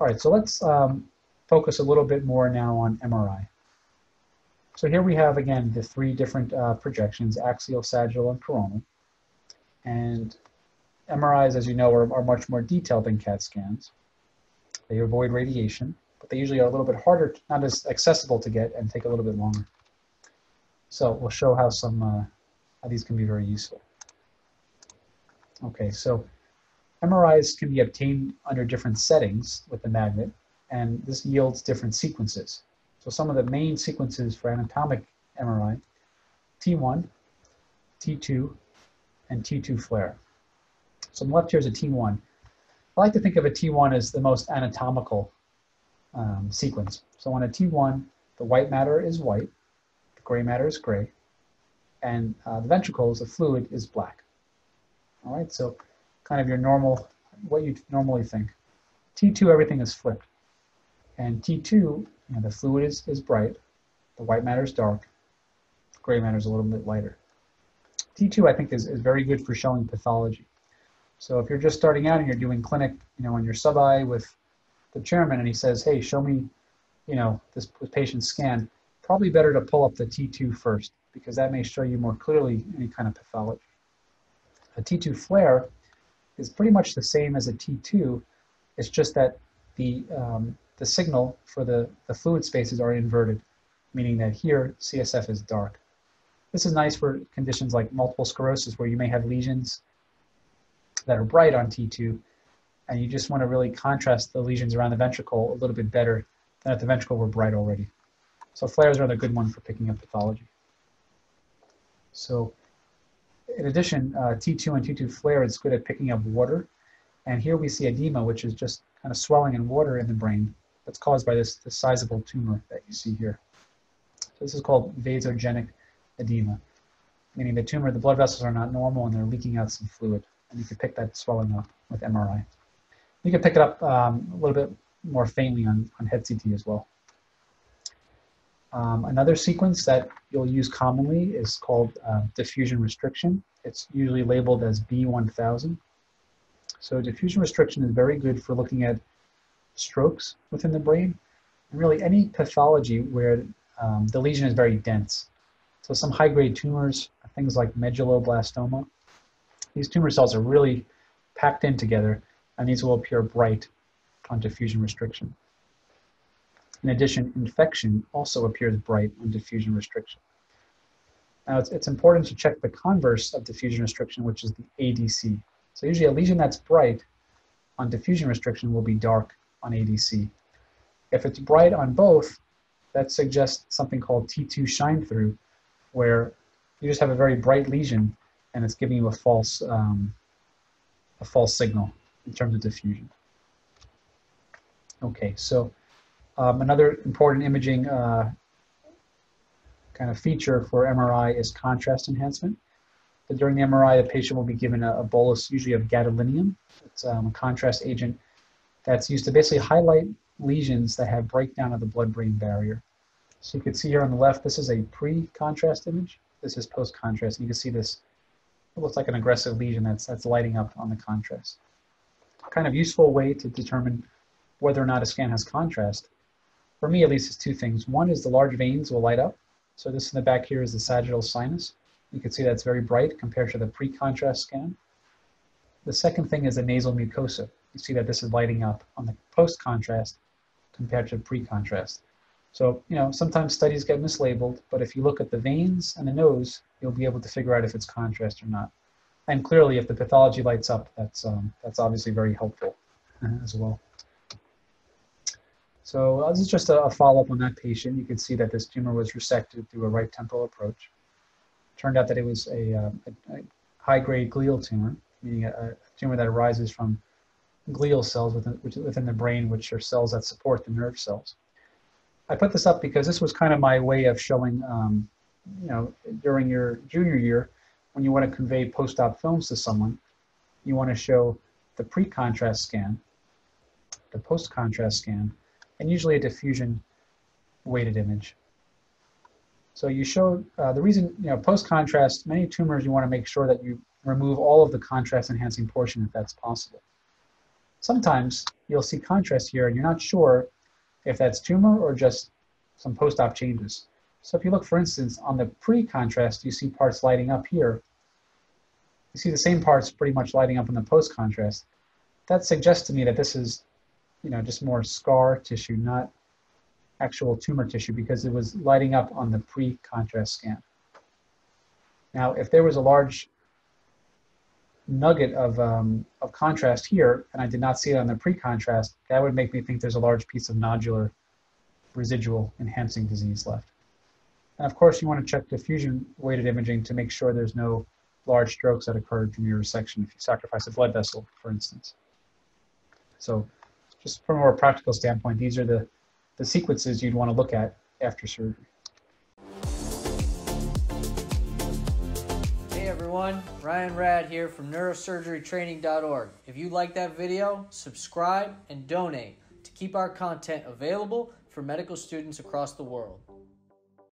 All right, so let's um, focus a little bit more now on MRI. So here we have, again, the three different uh, projections, axial, sagittal, and coronal. And MRIs, as you know, are, are much more detailed than CAT scans. They avoid radiation, but they usually are a little bit harder, not as accessible to get, and take a little bit longer. So we'll show how some uh, how these can be very useful. Okay, so MRIs can be obtained under different settings with the magnet, and this yields different sequences. So some of the main sequences for anatomic MRI, T1, T2, and T2 FLAIR. So on the left here is a T1. I like to think of a T1 as the most anatomical um, sequence. So on a T1, the white matter is white, the gray matter is gray, and uh, the ventricles, the fluid, is black. All right, so kind of your normal, what you normally think. T2, everything is flipped. And T2, you know, the fluid is, is bright, the white matter is dark, gray matter is a little bit lighter. T2, I think, is, is very good for showing pathology. So if you're just starting out and you're doing clinic, you know, on your sub-I with the chairman and he says, hey, show me, you know, this patient's scan, probably better to pull up the T2 first because that may show you more clearly any kind of pathology. A T2 FLAIR is pretty much the same as a T2. It's just that the, um, the signal for the, the fluid spaces are inverted, meaning that here CSF is dark. This is nice for conditions like multiple sclerosis where you may have lesions that are bright on T2 and you just want to really contrast the lesions around the ventricle a little bit better than if the ventricle were bright already. So FLAIRs are another good one for picking up pathology. So in addition, uh, T2 and T2 FLAIR is good at picking up water. And here we see edema, which is just kind of swelling in water in the brain that's caused by this, this sizable tumor that you see here. So this is called vasogenic edema, meaning the tumor, the blood vessels are not normal and they're leaking out some fluid. And you can pick that swelling up with MRI. You can pick it up um, a little bit more faintly on, on head CT as well. Um, another sequence that you'll use commonly is called uh, diffusion restriction. It's usually labeled as B1000. So diffusion restriction is very good for looking at strokes within the brain and really any pathology where um, the lesion is very dense. So some high-grade tumors, things like medulloblastoma, these tumor cells are really packed in together and these will appear bright on diffusion restriction. In addition, infection also appears bright on diffusion restriction. Now, it's, it's important to check the converse of diffusion restriction, which is the ADC. So usually a lesion that's bright on diffusion restriction will be dark on ADC. If it's bright on both, that suggests something called T2 shine through, where you just have a very bright lesion and it's giving you a false, um, a false signal in terms of diffusion. Okay, so um, another important imaging uh, kind of feature for MRI is contrast enhancement. But during the MRI, the patient will be given a, a bolus, usually of gadolinium. It's um, a contrast agent that's used to basically highlight lesions that have breakdown of the blood-brain barrier. So you can see here on the left, this is a pre-contrast image. This is post-contrast. You can see this, it looks like an aggressive lesion that's, that's lighting up on the contrast. kind of useful way to determine whether or not a scan has contrast for me at least, is two things. One is the large veins will light up. So this in the back here is the sagittal sinus. You can see that's very bright compared to the pre-contrast scan. The second thing is the nasal mucosa. You see that this is lighting up on the post-contrast compared to pre-contrast. So, you know, sometimes studies get mislabeled, but if you look at the veins and the nose, you'll be able to figure out if it's contrast or not. And clearly, if the pathology lights up, that's, um, that's obviously very helpful as well. So uh, this is just a, a follow-up on that patient. You can see that this tumor was resected through a right temporal approach. Turned out that it was a, uh, a, a high-grade glial tumor, meaning a, tumor that arises from glial cells within, within the brain, which are cells that support the nerve cells. I put this up because this was kind of my way of showing, um, you know, during your junior year, when you want to convey post-op films to someone, you want to show the pre-contrast scan, the post-contrast scan, and usually a diffusion weighted image. So you show, uh, the reason, you know, post-contrast, many tumors you want to make sure that you remove all of the contrast enhancing portion if that's possible. sometimes you'll see contrast here and you're not sure if that's tumor or just some post-op changes. So if you look, for instance, on the pre-contrast, you see parts lighting up here. You see the same parts pretty much lighting up in the post-contrast. That suggests to me that this is, you know, just more scar tissue, not actual tumor tissue because it was lighting up on the pre-contrast scan. Now, if there was a large nugget of, um, of contrast here, and I did not see it on the pre-contrast, that would make me think there's a large piece of nodular residual enhancing disease left. And of course, you want to check diffusion weighted imaging to make sure there's no large strokes that occurred from your resection if you sacrifice a blood vessel, for instance. So just from a more practical standpoint, these are the, the sequences you'd want to look at after surgery. Hey everyone, Ryan Rad here from neurosurgerytraining.org. If you like that video, subscribe and donate to keep our content available for medical students across the world.